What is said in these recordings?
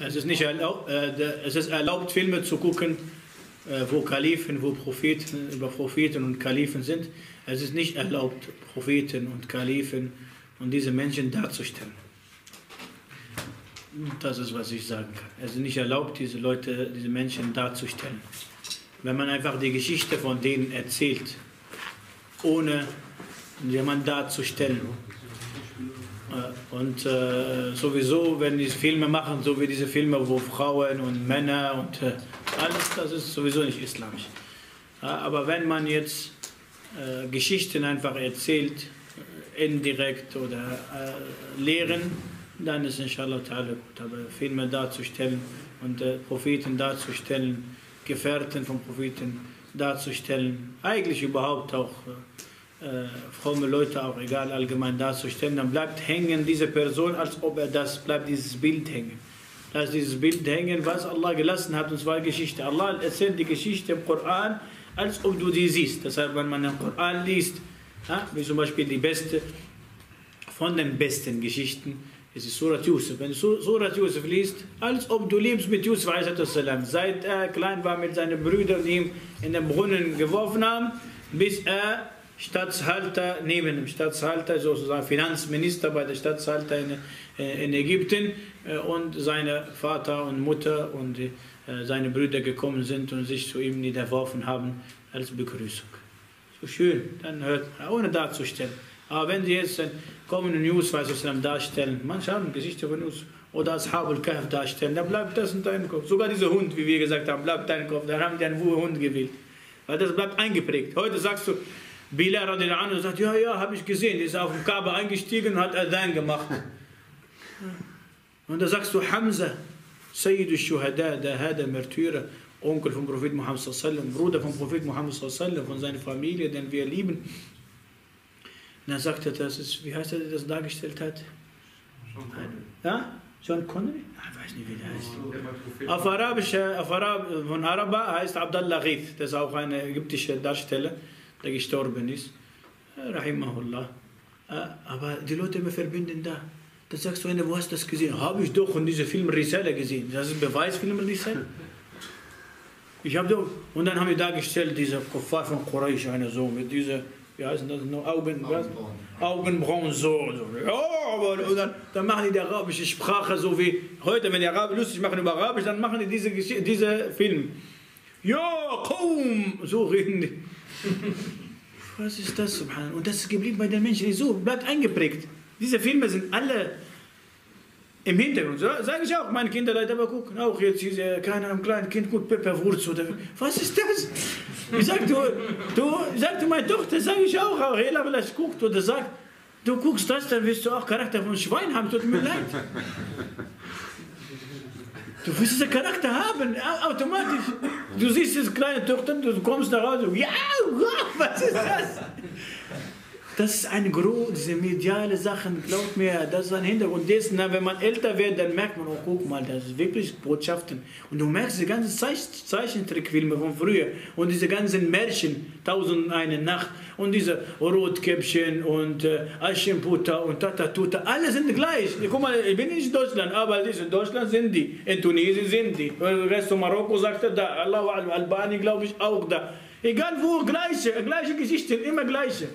Es ist, nicht erlaubt, äh, es ist erlaubt, Filme zu gucken, äh, wo Kalifen, wo Propheten, über Propheten und Kalifen sind. Es ist nicht erlaubt, Propheten und Kalifen und diese Menschen darzustellen. Das ist, was ich sagen kann. Es ist nicht erlaubt, diese Leute, diese Menschen darzustellen. Wenn man einfach die Geschichte von denen erzählt, ohne jemanden darzustellen. Und äh, sowieso, wenn die Filme machen, so wie diese Filme, wo Frauen und Männer und äh, alles, das ist sowieso nicht islamisch. Ja, aber wenn man jetzt äh, Geschichten einfach erzählt, äh, indirekt oder äh, lehren, dann ist inshallah ta'ala gut. Aber Filme darzustellen und äh, Propheten darzustellen, Gefährten von Propheten darzustellen, eigentlich überhaupt auch äh, fromme Leute, auch egal, allgemein darzustellen, dann bleibt hängen diese Person, als ob er das, bleibt dieses Bild hängen. Lass dieses Bild hängen, was Allah gelassen hat, und zwar Geschichte. Allah erzählt die Geschichte im Koran, als ob du die siehst. Deshalb, wenn man den Koran liest, ja, wie zum Beispiel die beste, von den besten Geschichten, es ist Surat Yusuf. Wenn du Surat Yusuf liest, als ob du lebst mit Yusuf seit er klein war mit seinen Brüdern ihm in den Brunnen geworfen haben, bis er Staatshalter neben dem Staatshalter, sozusagen Finanzminister bei der Staatshalter in, äh, in Ägypten äh, und seine Vater und Mutter und äh, seine Brüder gekommen sind und sich zu ihm niederworfen haben als Begrüßung. So schön, dann hört, ohne darzustellen. Aber wenn Sie jetzt den kommenden News darstellen, manche haben Geschichte von uns, oder Ashab al-Kahf darstellen, dann bleibt das in deinem Kopf. Sogar dieser Hund, wie wir gesagt haben, bleibt in deinem Kopf. Dann haben die einen Hund gewählt. Weil das bleibt eingeprägt. Heute sagst du, Bilal radiallahu sagt, ja, ja, habe ich gesehen, ist auf dem Kaaba eingestiegen und hat Adhan gemacht. Und da sagst du, Hamza, Sayyid al-Shuhada, der Herr der Märtyrer, Onkel vom Prophet Muhammad sallam, Bruder vom Prophet Muhammad sallam, von seiner Familie, den wir lieben. Und dann sagt er, das ist, wie heißt er, der das dargestellt hat? John Connery. Ja? John Connery? Ich weiß nicht, wie der heißt. Auf Arabisch, auf Arab, von Araber heißt Abdallah Ghith, das ist auch ein ägyptischer Darsteller der gestorben ist. Rahimahullah. Aber die Leute immer verbinden da. Da sagst du, wo hast du das gesehen? Habe ich doch in diesem Film Risale gesehen. Das ist ein Beweisfilm Risale. Ich habe doch, und dann haben wir dargestellt, dieser Kuffar von Quraysh, einer so, mit dieser, wie heißen das noch, Augen, Augenbrauen, Augenbrauen so, so. Ja, aber dann, dann machen die die arabische Sprache so wie heute, wenn die Araber lustig machen über Arabisch, dann machen die diese, diese Film. Ja, komm, so reden die. Was ist das, Subhan? Und das ist geblieben bei den Menschen so, bleibt eingeprägt. Diese Filme sind alle im Hintergrund. So, sage ich auch, meine Kinder Leute, aber gucken auch jetzt diese, keine Ahnung, kleine Kind guckt Pepper Wurz oder was ist das? Ich sag, du, du, sag du, meine Tochter, sage ich auch, auch Hela vielleicht guckt oder sagt, du guckst das, dann wirst du auch Charakter von Schwein haben, tut mir leid. Du wirst diesen Charakter haben, automatisch. Du siehst diese kleine Tochter, du kommst nach Hause, ja, was ist das? Das ist eine große, mediale Sachen, glaub mir, das ist ein Hintergrund dessen. Wenn man älter wird, dann merkt man, oh, guck mal, das ist wirklich Botschaften. Und du merkst die ganzen Zeichentrickfilme von früher und diese ganzen Märchen, Tausend eine Nacht und diese Rotkäppchen und äh, Aschenputter und Tatatuta, alle sind gleich. Guck mal, ich bin nicht in Deutschland, aber in Deutschland sind die, in Tunesien sind die, der Rest von Marokko sagt er da, Allah, Albanien glaube ich auch da. Egal wo, gleiche, gleiche Geschichten, immer gleiche.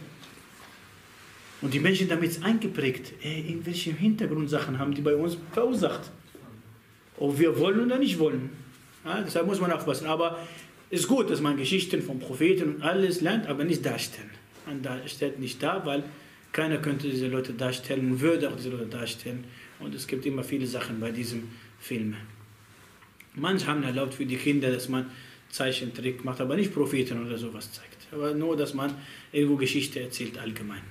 Und die Menschen damit eingeprägt, ey, irgendwelche Hintergrundsachen haben die bei uns verursacht. Ob wir wollen oder nicht wollen. Ja, deshalb muss man aufpassen. Aber es ist gut, dass man Geschichten von Propheten und alles lernt, aber nicht darstellen. Man stellt nicht da, weil keiner könnte diese Leute darstellen und würde auch diese Leute darstellen. Und es gibt immer viele Sachen bei diesem Film. Manche haben erlaubt für die Kinder, dass man Zeichentrick macht, aber nicht Propheten oder sowas zeigt. Aber nur, dass man irgendwo Geschichte erzählt allgemein.